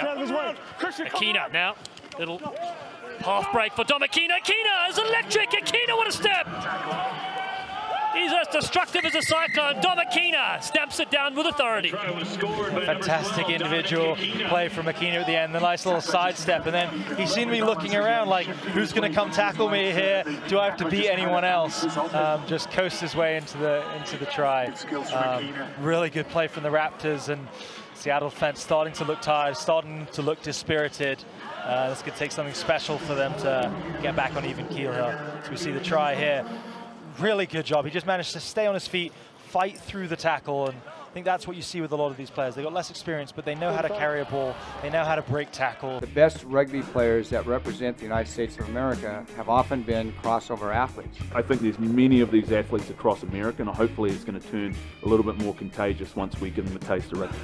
here. Akina now. Little half break for Dom Akina. Akina is electric. Akina, what a step. He's as destructive as a cyclone. Dom Akina snaps it down with authority. Fantastic individual play from Akina at the end. The nice little sidestep. And then he seemed to be looking around like, who's going to come tackle me here? Do I have to beat anyone else? Um, just coast his way into the into the try. Um, really good play from the Raptors. And Seattle fence starting to look tired, starting to look dispirited. Uh, this could take something special for them to get back on even keel here. So we see the try here. Really good job. He just managed to stay on his feet, fight through the tackle, and I think that's what you see with a lot of these players. They've got less experience, but they know how to carry a ball. They know how to break tackle. The best rugby players that represent the United States of America have often been crossover athletes. I think there's many of these athletes across America, and hopefully it's going to turn a little bit more contagious once we give them a taste of rugby.